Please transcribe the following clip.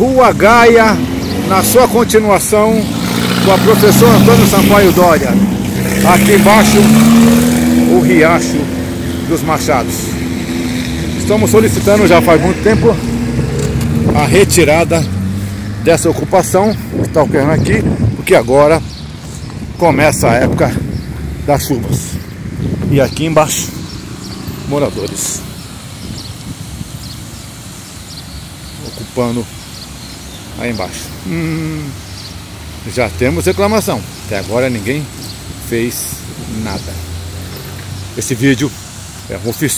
Rua Gaia, na sua continuação com a professora Antônio Sampaio Dória. Aqui embaixo, o Riacho dos Machados. Estamos solicitando já faz muito tempo a retirada dessa ocupação que está ocorrendo aqui, porque agora começa a época das chuvas. E aqui embaixo, moradores ocupando aí embaixo. Hum, já temos reclamação. Até agora ninguém fez nada. Esse vídeo é um oficial.